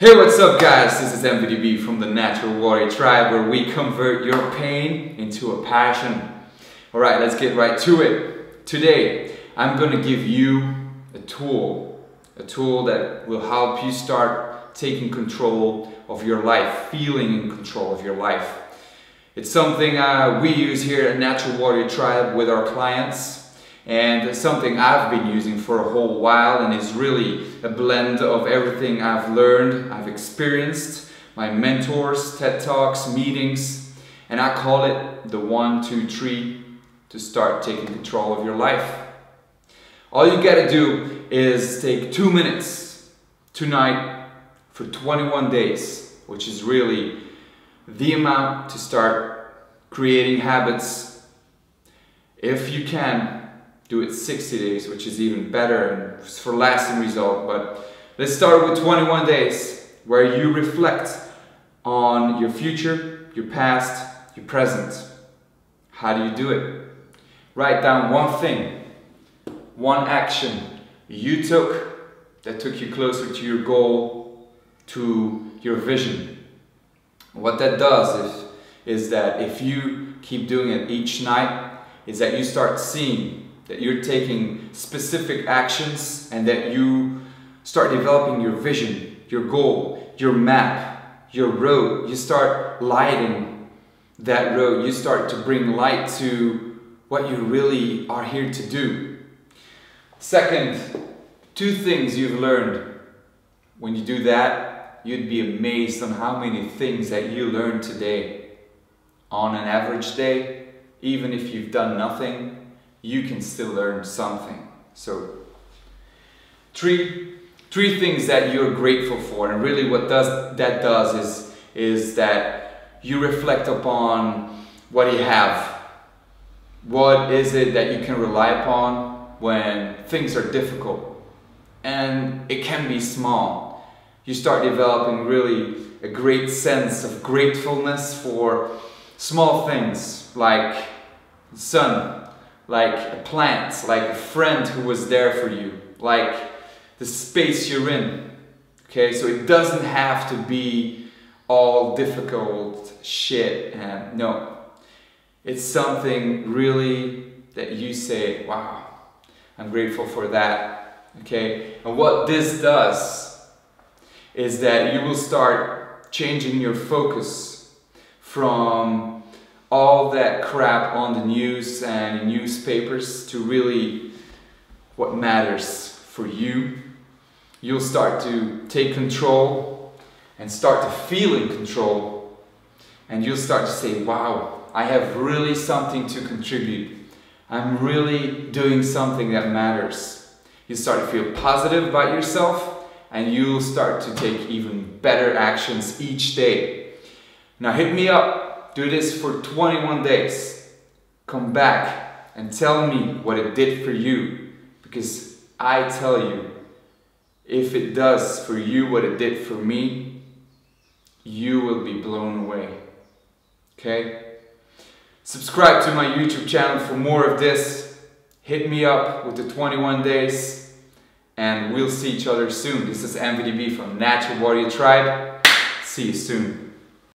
Hey, what's up guys? This is MVDB from the Natural Warrior Tribe where we convert your pain into a passion. Alright, let's get right to it. Today, I'm gonna give you a tool, a tool that will help you start taking control of your life, feeling in control of your life. It's something uh, we use here at Natural Warrior Tribe with our clients and something I've been using for a whole while and it's really a blend of everything I've learned, I've experienced, my mentors, TED Talks, meetings, and I call it the one, two, three to start taking control of your life. All you gotta do is take two minutes tonight for 21 days, which is really the amount to start creating habits. If you can, do it 60 days, which is even better and for lasting result. But let's start with 21 days where you reflect on your future, your past, your present. How do you do it? Write down one thing, one action you took that took you closer to your goal, to your vision. What that does is, is that if you keep doing it each night, is that you start seeing that you're taking specific actions and that you start developing your vision, your goal, your map, your road. You start lighting that road. You start to bring light to what you really are here to do. Second, two things you've learned. When you do that, you'd be amazed on how many things that you learned today. On an average day, even if you've done nothing, you can still learn something. So three three things that you're grateful for and really what does that does is is that you reflect upon what you have. What is it that you can rely upon when things are difficult? And it can be small. You start developing really a great sense of gratefulness for small things like sun, like a plant, like a friend who was there for you, like the space you're in. Okay, so it doesn't have to be all difficult shit and no. It's something really that you say, wow, I'm grateful for that. Okay, and what this does is that you will start changing your focus from all that crap on the news and newspapers to really what matters for you. You'll start to take control and start to feel in control. And you'll start to say, wow, I have really something to contribute. I'm really doing something that matters. You start to feel positive about yourself and you'll start to take even better actions each day. Now hit me up do this for 21 days. Come back and tell me what it did for you. Because I tell you, if it does for you what it did for me, you will be blown away. Okay? Subscribe to my YouTube channel for more of this. Hit me up with the 21 days and we'll see each other soon. This is MVDB from Natural Warrior Tribe. See you soon.